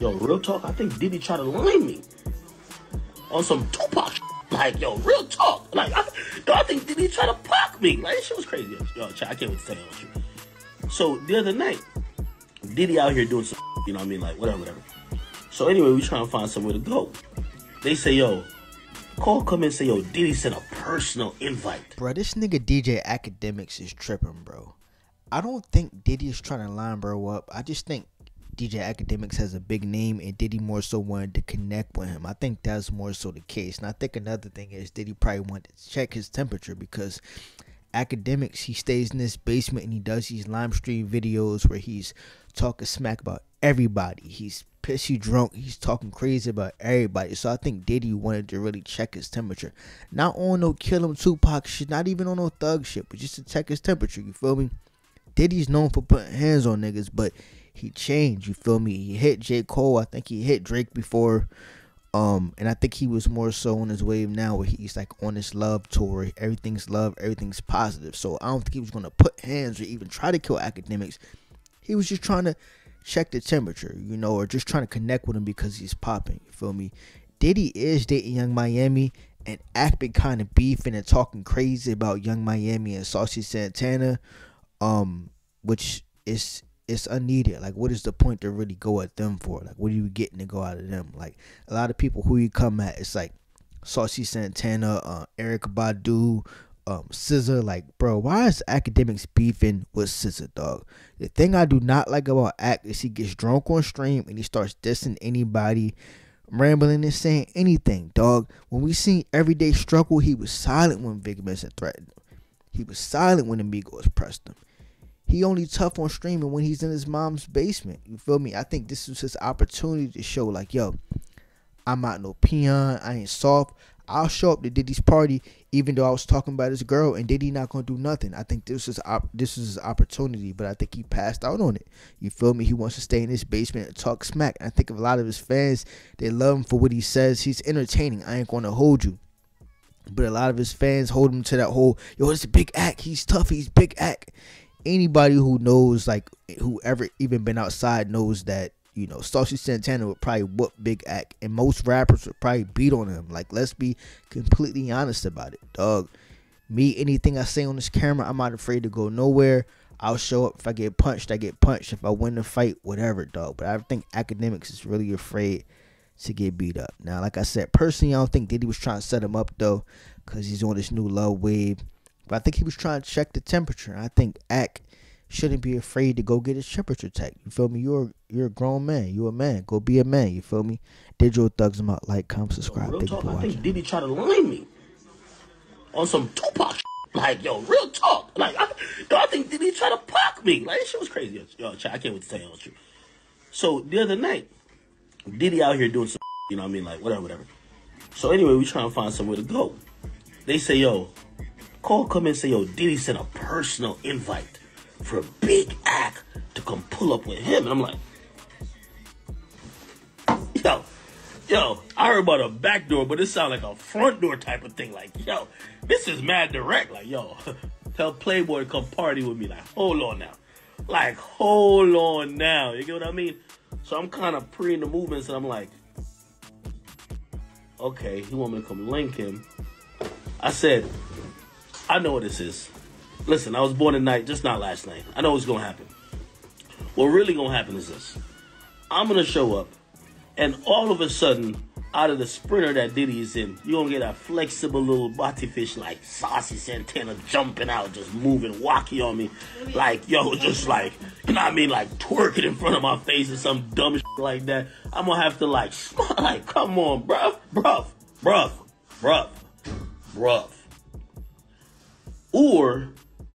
Yo, real talk, I think Diddy tried to line me on some Tupac. shit. Like, yo, real talk. Like, I, yo, I think Diddy tried to pock me. Like, this shit was crazy. Yo, I can't wait to tell you the truth. So the other night, Diddy out here doing some, you know what I mean? Like, whatever, whatever. So anyway, we trying to find somewhere to go. They say, yo, call come and say, yo, Diddy sent a personal invite. Bro, this nigga DJ Akademiks is tripping, bro. I don't think Diddy is trying to line bro up. I just think DJ Akademiks has a big name and Diddy more so wanted to connect with him. I think that's more so the case. And I think another thing is Diddy probably wanted to check his temperature because Akademiks, he stays in this basement and he does these live stream videos where he's talking smack about everybody. He's pissy drunk. He's talking crazy about everybody. So I think Diddy wanted to really check his temperature. Not on no kill him Tupac shit, not even on no thug shit, but just to check his temperature. You feel me? Diddy's known for putting hands on niggas, but he changed. You feel me? He hit J. Cole. I think he hit Drake before. Um, and I think he was more so on his wave now where he's like on this love tour. Everything's love, everything's positive. So I don't think he was gonna put hands or even try to kill Akademiks. He was just trying to check the temperature, you know, or just trying to connect with him because he's popping. You feel me? Diddy is dating Young Miami and acting kind of beefing and talking crazy about Young Miami and Saucy Santana, um, which is it's unneeded. Like, what is the point to really go at them for? Like, what are you getting to go out of them? Like, a lot of people who you come at, it's like Saucy Santana, uh, Erykah Badu, um, SZA. Like, bro, why is Akademiks beefing with SZA, dog? The thing I do not like about Ak is he gets drunk on stream and he starts dissing anybody, rambling and saying anything, dog. When we seen Everyday Struggle, he was silent when Big Benson threatened him. He was silent when Amigos pressed him. He only tough on streaming when he's in his mom's basement. You feel me? I think this was his opportunity to show like, yo, I'm not no peon. I ain't soft. I'll show up to Diddy's party even though I was talking about this girl and Diddy not gonna do nothing. I think this is op- this is his opportunity, but I think he passed out on it. You feel me? He wants to stay in his basement and talk smack. I think of a lot of his fans, they love him for what he says. He's entertaining. I ain't gonna hold you. But a lot of his fans hold him to that whole, yo, it's a big act. He's tough. He's big act. Anybody who knows, like, whoever even been outside knows that, you know, Saucy Santana would probably whoop Big Ak. And most rappers would probably beat on him. Like, let's be completely honest about it, dog. Me, anything I say on this camera, I'm not afraid to go nowhere. I'll show up. If I get punched, I get punched. If I win the fight, whatever, dog. But I think Akademiks is really afraid to get beat up. Now, like I said, personally, I don't think Diddy was trying to set him up though, because he's on this new love wave. But I think he was trying to check the temperature. I think Ak shouldn't be afraid to go get his temperature checked. You feel me? You're you're a grown man. You're a man. Go be a man. You feel me? Digital Thugz them out. Like, comment, subscribe. Real Thank you talk, I think. Diddy tried to line me on some Tupac. shit. Like, yo, real talk. Like, I, yo, I think Diddy tried to pock me. Like, this shit was crazy. Yo, I can't wait to tell you the truth. So the other night, Diddy out here doing some, you know what I mean? Like, whatever, whatever. So anyway, we trying to find somewhere to go. They say, yo, call come and say, yo, Diddy sent a personal invite for big act to come pull up with him. And I'm like, yo, yo, I heard about a back door, but it sounded like a front door type of thing. Like, yo, this is mad direct. Like, yo, tell Playboy come party with me. Like, hold on now. Like, hold on now. You get what I mean? So I'm kind of pre in the movements, and I'm like, okay, he want me to come link him. I said, I know what this is. Listen, I was born tonight, just not last night. I know what's gonna happen. What really gonna happen is this. I'm gonna show up, and all of a sudden, out of the sprinter that Diddy is in, you're gonna get a flexible little body fish like Saucy Santana jumping out, just moving wacky on me. Like, yo, just like, you know what I mean? Like twerking in front of my face or some dumb shit like that. I'm gonna have to like, smile, like, come on, bruh, bruh, bruh, bruh, bruh. Or